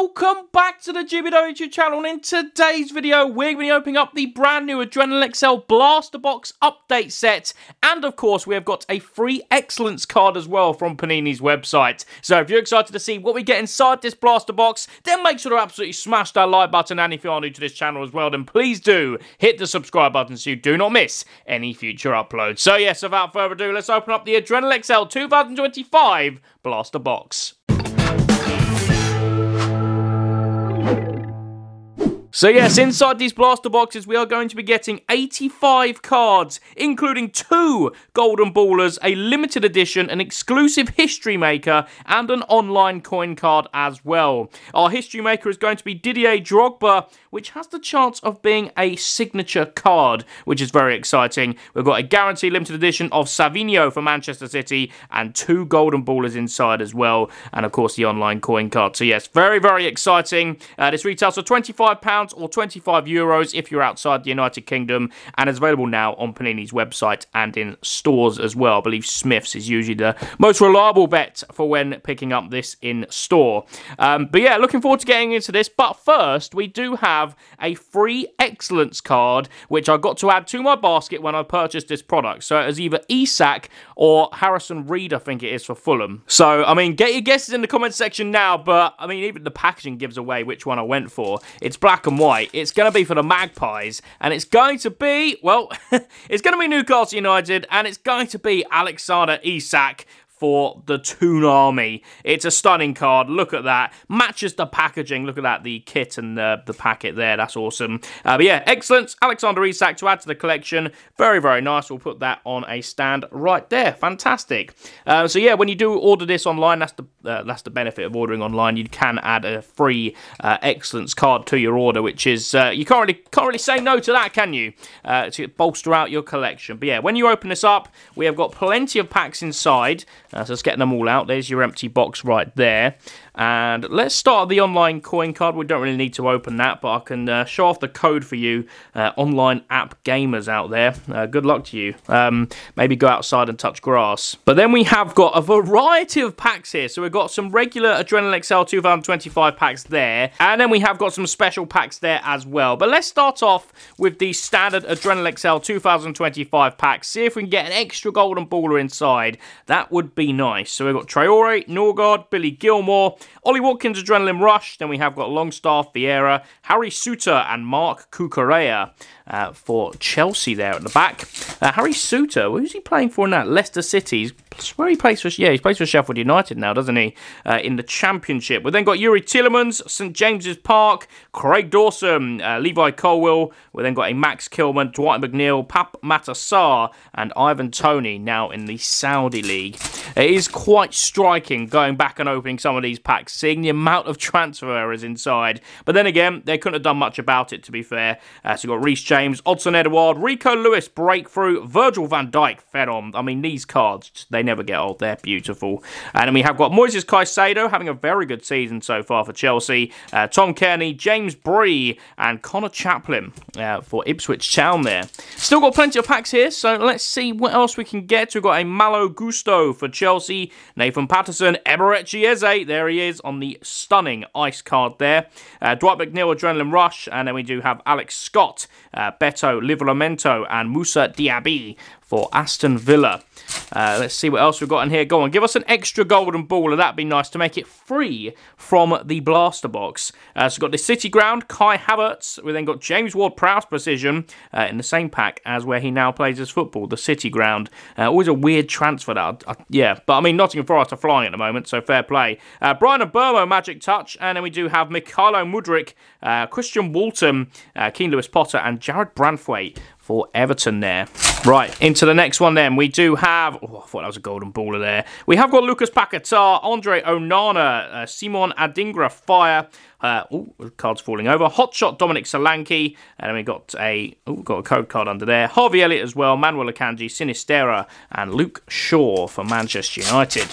welcome back to the GBW YouTube channel and in today's video we're going to be opening up the brand new Adrenalyn XL Blaster Box update set and of course we have got a free excellence card as well from Panini's website. So if you're excited to see what we get inside this Blaster Box then make sure to absolutely smash that like button and if you are new to this channel as well then please do hit the subscribe button so you do not miss any future uploads. So yes without further ado let's open up the Adrenalyn XL 2025 Blaster Box. So yes, inside these blaster boxes, we are going to be getting 85 cards, including two Golden Ballers, a limited edition, an exclusive History Maker, and an online coin card as well. Our History Maker is going to be Didier Drogba, which has the chance of being a signature card, which is very exciting. We've got a guaranteed limited edition of Savinho for Manchester City, and two Golden Ballers inside as well, and of course the online coin card. So yes, very, very exciting. Uh, this retails for £25 or 25 euros if you're outside the United Kingdom, and is available now on Panini's website and in stores as well. I believe Smith's is usually the most reliable bet for when picking up this in store. Um, but yeah, looking forward to getting into this. But first, we do have a free excellence card, which I got to add to my basket when I purchased this product. So it is either Isak or Harrison Reed, I think it is for Fulham. So, I mean, get your guesses in the comment section now, but I mean, even the packaging gives away which one I went for. It's black and white. It's going to be for the Magpies, and it's going to be, well, it's going to be Newcastle United, and it's going to be Alexander Isak for the Toon Army. It's a stunning card. Look at that. Matches the packaging. Look at that. The kit and the, the packet there. That's awesome. Uh, but yeah, excellent. Alexander Isak to add to the collection. Very, very nice. We'll put that on a stand right there. Fantastic. Uh, so yeah, when you do order this online, that's the uh, that's the benefit of ordering online. You can add a free uh, excellence card to your order, which is uh, you can't really can't really say no to that, can you? Uh, to bolster out your collection. But yeah, when you open this up, we have got plenty of packs inside. Uh, so let's get them all out. There's your empty box right there. And let's start the online coin card. We don't really need to open that, but I can uh, show off the code for you, uh, online app gamers out there. Uh, good luck to you. Um, maybe go outside and touch grass. But then we have got a variety of packs here. So we've got some regular Adrenalyn XL 2025 packs there, and then we have got some special packs there as well. But let's start off with the standard Adrenalyn XL 2025 packs. See if we can get an extra golden baller inside. That would be nice. So we've got Traore, Norgard, Billy Gilmour, Ollie Watkins, Adrenaline Rush. Then we have got Longstaff, Vieira, Harry Souttar, and Marc Cucurella uh, for Chelsea there at the back. Uh, Harry Souttar, who's he playing for now? Leicester City. where he plays for, yeah, he plays for Sheffield United now, doesn't he? Uh, in the Championship. We've then got Youri Tielemans, St James's Park, Craig Dawson, uh, Levi Colwill. We've then got a Max Kilman, Dwight McNeil, Pape Matar Sarr, and Ivan Toney now in the Saudi League. It is quite striking going back and opening some of these packs, seeing the amount of transfer errors inside. But then again, they couldn't have done much about it, to be fair. Uh, so we've got Reece James, Odsonne Edouard, Rico Lewis, Breakthrough, Virgil van Dijk, fed on. I mean, these cards, they never get old. They're beautiful. And then we have got Moises Caicedo having a very good season so far for Chelsea. Uh, Tom Cairney, James Bree, and Conor Chaplin uh, for Ipswich Town there. Still got plenty of packs here, so let's see what else we can get. We've got a Malo Gusto for Chelsea, Nathan Patterson, Eberechi Eze, there he is on the stunning ice card there. Uh, Dwight McNeil, Adrenaline Rush, and then we do have Alex Scott, uh, Beto, Livramento, and Moussa Diaby for Aston Villa. Uh, let's see what else we've got in here. Go on, give us an extra golden baller. That'd be nice to make it free from the blaster box. Uh, so we've got the City Ground, Kai Havertz. We then got James Ward-Prowse Precision uh, in the same pack as where he now plays his football, the City Ground. Uh, always a weird transfer, that. Uh, yeah, but I mean, Nottingham Forest are flying at the moment, so fair play. Uh, Bryan Mbeumo, Magic Touch. And then we do have Mykhailo Mudryk, Christian Walton, Keane Lewis Potter, and Jarrad Branthwaite for Everton there. Right, into the next one then. We do have... Oh, I thought that was a golden baller there. We have got Lucas Paquetá, Andre Onana, uh, Simon Adingra Fire, uh, oh, cards falling over. Hotshot Dominic Solanke. And then we got a oh, got a code card under there. Harvey Elliott as well. Manuel Akanji, Sinisterra, and Luke Shaw for Manchester United.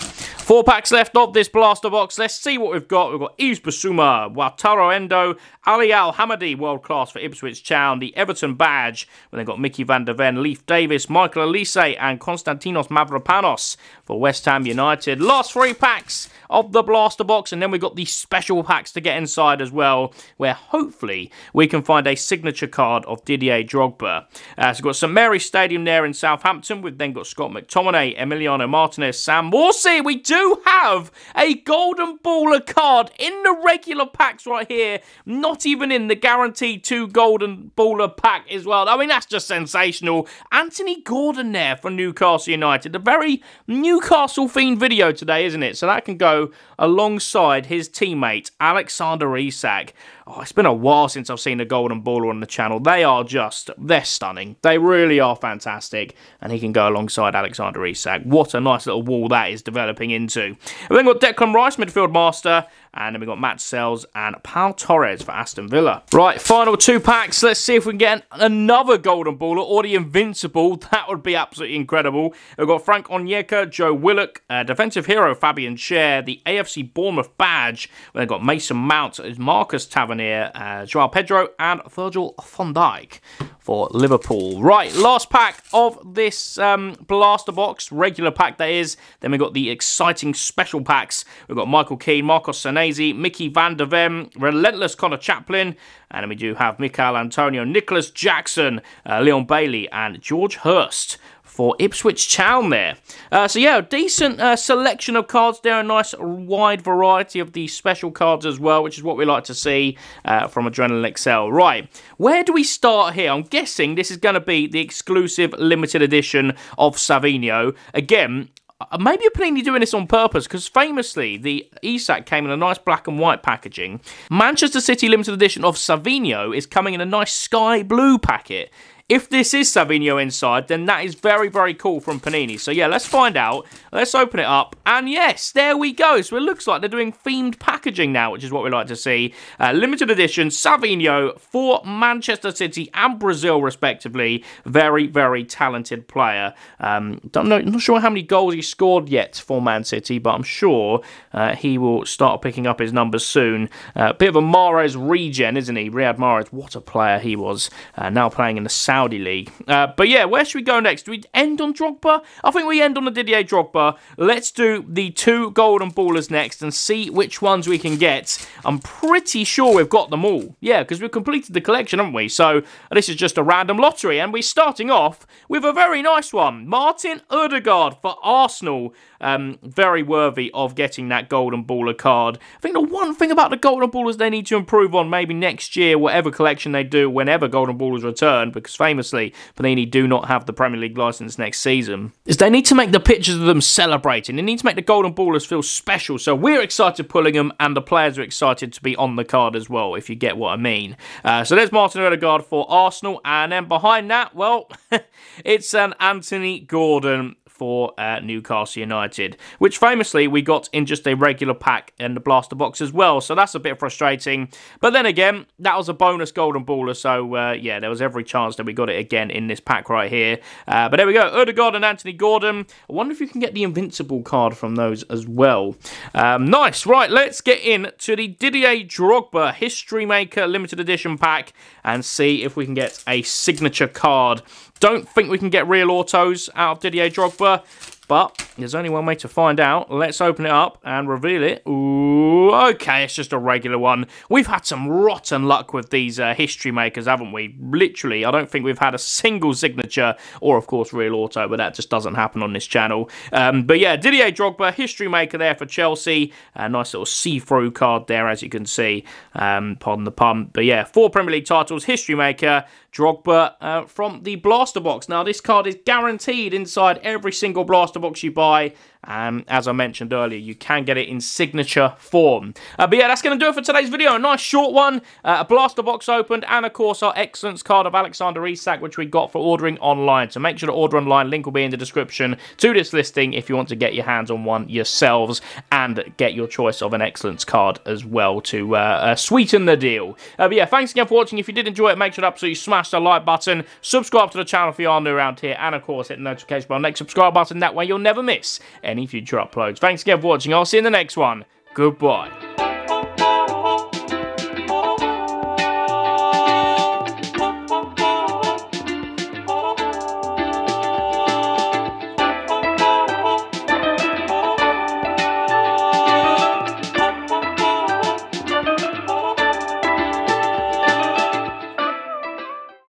Four packs left of this blaster box. Let's see what we've got. We've got Yves Wataru Endo, Ali Al Hamadi, world class for Ipswich Town, the Everton badge. We've then got Micky van der Ven, Leif Davis, Michael Olise, and Konstantinos Mavropanos for West Ham United. Last three packs of the blaster box, and then we've got the special packs to get inside as well, where hopefully we can find a signature card of Didier Drogba. Uh, so we've got St Mary's Stadium there in Southampton. We've then got Scott McTominay, Emiliano Martinez, Sam Morsy. We do have a golden baller card in the regular packs right here, not even in the guaranteed two golden baller pack as well. I mean, that's just sensational. Anthony Gordon there for Newcastle United. A very Newcastle themed video today, isn't it? So that can go alongside his teammate Alexander Isak. Oh, it's been a while since I've seen a golden baller on the channel. They are just, they're stunning. They really are fantastic. And he can go alongside Alexander Isak. What a nice little wall that is developing into. We've then got Declan Rice, midfield master. And then we've got Matt Sells and Pau Torres for Aston Villa. Right, final two packs. Let's see if we can get another golden baller or the invincible. That would be absolutely incredible. We've got Frank Onyeka, Joe Willock, uh, defensive hero Fabian Schär, the AFC Bournemouth badge. We've got Mason Mount, Marcus Tavernier, uh, Joao Pedro, and Virgil van Dijk for Liverpool. Right, last pack of this um, blaster box, regular pack that is. Then we've got the exciting special packs. We've got Michael Keane, Marcos Senesi, Micky Van der Ven, Relentless Conor Chaplin, and then we do have Michail Antonio, Nicolas Jackson, uh, Leon Bailey, and George Hirst for Ipswich Town there. Uh, so yeah, a decent uh, selection of cards there, a nice wide variety of the special cards as well, which is what we like to see uh, from Adrenalyn XL. Right, where do we start here? I'm guessing this is going to be the exclusive limited edition of Savinho. Again, uh, maybe Panini doing this on purpose because famously the Isak came in a nice black and white packaging. Manchester City limited edition of Savinho is coming in a nice sky blue packet. If this is Savinho inside, then that is very, very cool from Panini. So yeah, let's find out. Let's open it up. And yes, there we go. So it looks like they're doing themed packaging now, which is what we like to see. Uh, limited edition Savinho for Manchester City and Brazil, respectively. Very, very talented player. Um, don't know, not sure how many goals he scored yet for Man City, but I'm sure uh, he will start picking up his numbers soon. Uh, bit of a Mahrez regen, isn't he? Riyad Mahrez, what a player he was. Uh, now playing in the South Saudi League. Uh, but yeah, where should we go next? Do we end on Drogba? I think we end on the Didier Drogba. Let's do the two golden ballers next and see which ones we can get. I'm pretty sure we've got them all. Yeah, because we've completed the collection, haven't we? So this is just a random lottery. And we're starting off with a very nice one. Martin Odegaard for Arsenal um, very worthy of getting that Golden Baller card. I think the one thing about the Golden Ballers they need to improve on maybe next year, whatever collection they do, whenever Golden Ballers return, because famously Panini do not have the Premier League license next season, is they need to make the pictures of them celebrating. They need to make the Golden Ballers feel special. So we're excited pulling them, and the players are excited to be on the card as well, if you get what I mean. Uh, so there's Martin Odegaard for Arsenal, and then behind that, well, it's an Anthony Gordon for uh, Newcastle United, which famously we got in just a regular pack and the blaster box as well. So that's a bit frustrating. But then again, that was a bonus golden baller. So uh, yeah, there was every chance that we got it again in this pack right here. Uh, but there we go, Odegaard and Anthony Gordon. I wonder if you can get the invincible card from those as well. Um, nice. Right, let's get in to the Didier Drogba History Maker limited edition pack and see if we can get a signature card don't think we can get real autos out of Didier Drogba, but there's only one way to find out. Let's open it up and reveal it. Ooh, okay, it's just a regular one. We've had some rotten luck with these uh, history makers, haven't we? Literally, I don't think we've had a single signature, or of course real auto, but that just doesn't happen on this channel. Um, but yeah, Didier Drogba, history maker there for Chelsea. A nice little see-through card there, as you can see. Um, pardon the pun. But yeah, four Premier League titles, history maker, Drogba uh, from the Blaster Box. Now, this card is guaranteed inside every single Blaster Box you buy. Um, as I mentioned earlier, you can get it in signature form. Uh, but yeah, that's going to do it for today's video. A nice short one, uh, a blaster box opened, and of course our excellence card of Alexander Isak, which we got for ordering online. So make sure to order online. Link will be in the description to this listing if you want to get your hands on one yourselves and get your choice of an excellence card as well to uh, uh sweeten the deal. Uh, but yeah, thanks again for watching. If you did enjoy it, make sure to absolutely smash the like button, subscribe to the channel if you are new around here, and of course hit the notification bell next subscribe button. That way you'll never miss any future uploads. Thanks again for watching. I'll see you in the next one. Goodbye.